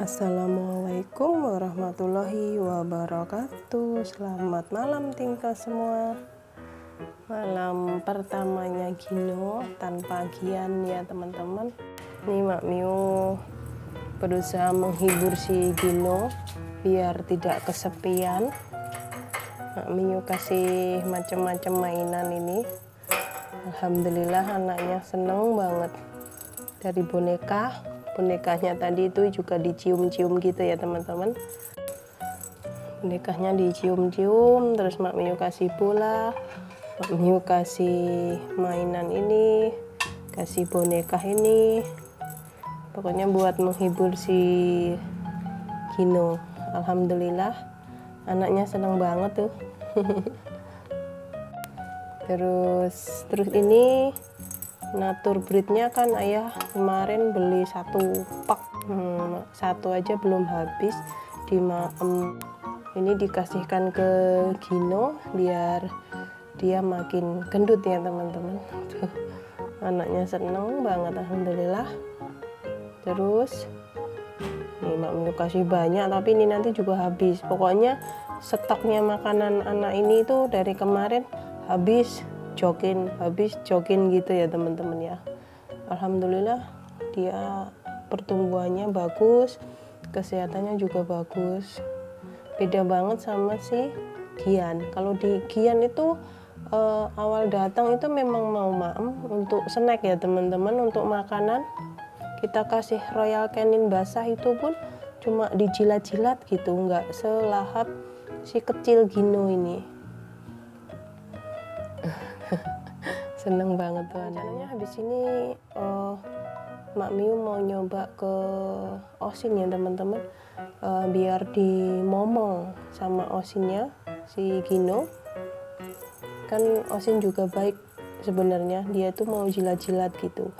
Assalamualaikum warahmatullahi wabarakatuh. Selamat malam tingkat semua. Malam pertamanya Gino tanpa Gian ya teman-teman. Ini Mak Miu berusaha menghibur si Gino Biar tidak kesepian. Mak Miu kasih macam-macam mainan ini. Alhamdulillah anaknya seneng banget. Dari boneka bonekanya tadi itu juga dicium-cium gitu ya teman-teman. Bonekanya dicium-cium terus Mak Miu kasih bola Mak Miu kasih mainan ini kasih boneka ini. Pokoknya buat menghibur si Gino. Alhamdulillah anaknya senang banget tuh. Terus terus ini natur breednya kan ayah kemarin beli satu pak. Hmm, satu aja belum habis. Di um, ini dikasihkan ke Gino biar dia makin gendut ya teman-teman. Anaknya seneng banget alhamdulillah. Terus nih mak kasih banyak tapi ini nanti juga habis. Pokoknya stoknya makanan anak ini tuh dari kemarin habis jokin habis jokin gitu ya teman-teman ya. Alhamdulillah dia pertumbuhannya bagus kesehatannya juga bagus. Beda banget sama si Gian. Kalau di Gian itu uh, awal datang itu memang mau maem untuk snack ya teman-teman. Untuk makanan kita kasih royal canin basah itu pun cuma dijilat-jilat gitu. Nggak selahap si kecil Gino ini seneng banget tuh rencananya habis ini uh, Mak Miu mau nyoba ke Osin ya teman-teman. Uh, biar dimomong sama Osinnya si Gino. Kan Osin juga baik sebenarnya. Dia tuh mau jilat-jilat gitu.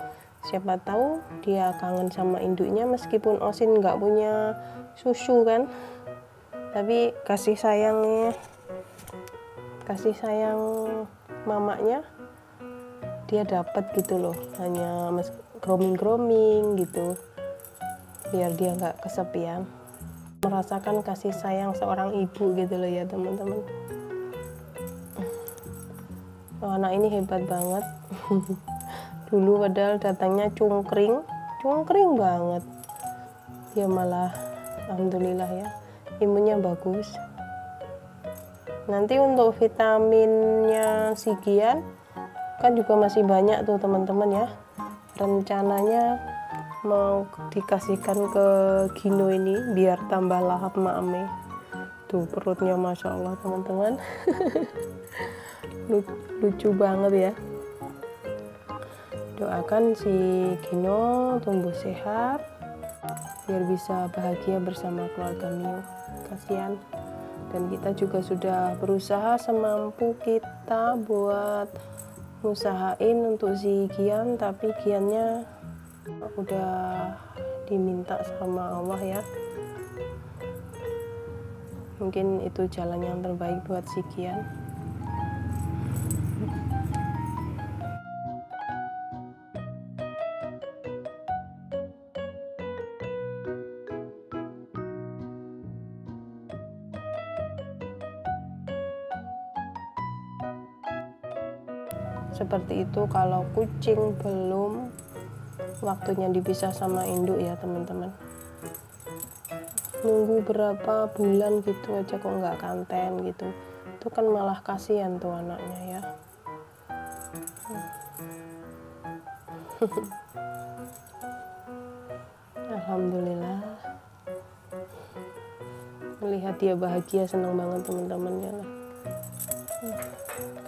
Siapa tahu dia kangen sama induknya meskipun Osin nggak punya susu kan? Tapi kasih sayangnya. Kasih sayang mamanya dia dapat gitu loh. Hanya grooming grooming gitu. Biar dia nggak kesepian. Merasakan kasih sayang seorang ibu gitu loh ya teman-teman. Oh, anak ini hebat banget. Dulu padahal datangnya cungkring. Cungkring banget. Dia malah alhamdulillah ya imunnya bagus nanti untuk vitaminnya Sigian kan juga masih banyak tuh teman-teman ya. Rencananya mau dikasihkan ke Gino ini biar tambah lahap mame. Tuh perutnya Masya Allah teman-teman. Lucu banget ya. Doakan si Gino tumbuh sehat biar bisa bahagia bersama keluarga Mio. Kasihan dan kita juga sudah berusaha semampu kita buat usahain untuk si Gian tapi Giannya udah diminta sama Allah ya. Mungkin itu jalan yang terbaik buat si Gian seperti itu kalau kucing belum waktunya dipisah sama induk ya teman-teman. Nunggu berapa bulan gitu aja kok nggak kanten gitu. Itu kan malah kasihan tuh anaknya ya. Alhamdulillah. Melihat dia bahagia senang banget teman-temannya. lah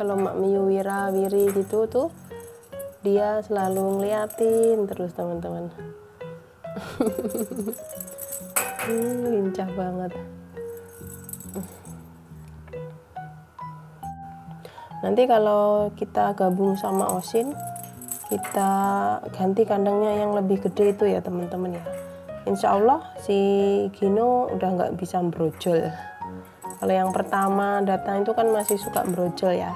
kalau Mak Miu Wira Wiri gitu tuh dia selalu ngeliatin terus teman-teman. Hmm, lincah banget. Nanti kalau kita gabung sama Osin kita ganti kandangnya yang lebih gede itu ya teman-teman ya. Insya Allah si Gino udah nggak bisa brojol. Kalau yang pertama datang itu kan masih suka brojol ya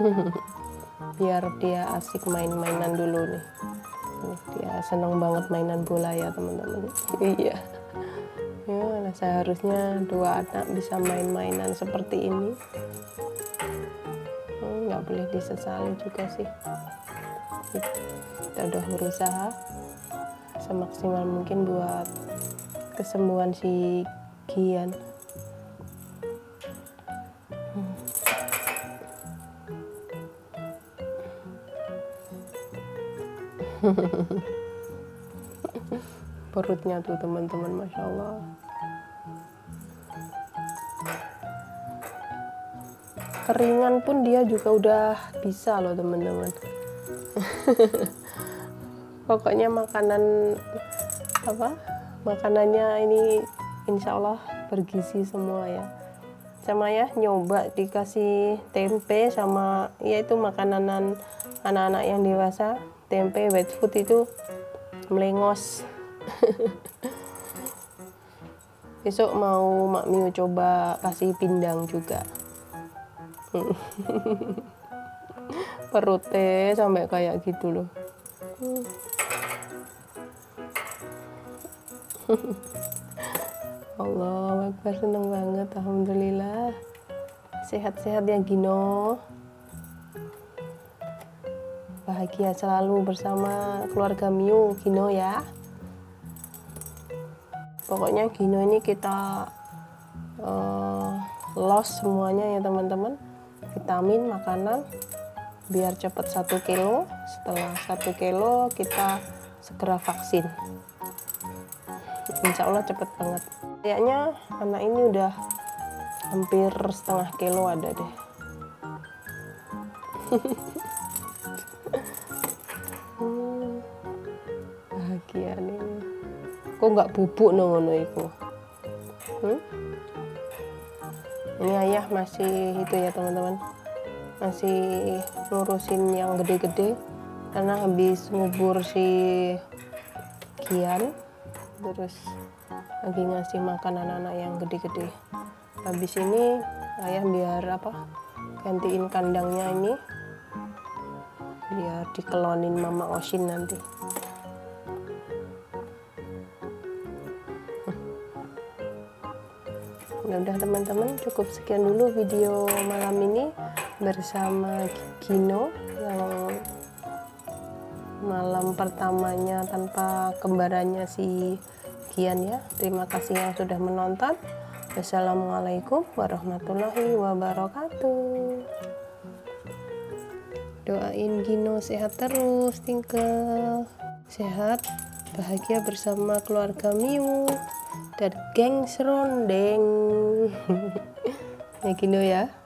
biar dia asik main-mainan dulu nih. Dia senang banget mainan bola ya teman-teman. Iya. Ya nah seharusnya dua anak bisa main-mainan seperti ini. Hmm, nggak boleh disesali juga sih. Kita udah berusaha semaksimal mungkin buat kesembuhan si Gian perutnya tuh teman-teman masya Allah. Keringan pun dia juga udah bisa loh teman-teman. Pokoknya makanan apa? Makanannya ini insya Allah bergizi semua ya. Sama ya nyoba dikasih tempe sama ya itu makanan anak-anak yang dewasa tempe wet food itu melengos. Besok mau Mak Miu coba kasih pindang juga. Perutnya sampai kayak gitu loh. Allah Akbar seneng banget Alhamdulillah. Sehat-sehat ya Gino bahagia selalu bersama keluarga Miu Gino ya. Pokoknya Gino ini kita uh, loss semuanya ya teman-teman. Vitamin makanan biar cepat satu kilo. Setelah satu kilo kita segera vaksin. Insya Allah cepet banget. Kayaknya anak ini udah hampir setengah kilo ada deh kok nggak bubuk ngono itu hmm? ini ayah masih itu ya teman-teman. Masih ngurusin yang gede-gede. Karena habis ngubur si Kian terus lagi ngasih makan anak-anak yang gede-gede. Habis ini ayah biar apa gantiin kandangnya ini. Biar dikelonin mama Oshin nanti ya udah teman-teman cukup sekian dulu video malam ini bersama Gino yang malam pertamanya tanpa kembarannya si Kian ya. Terima kasih yang sudah menonton. Wassalamualaikum warahmatullahi wabarakatuh. Doain Gino sehat terus, tinggal sehat, bahagia bersama keluarga Miu dan geng serondeng. ya Gino ya.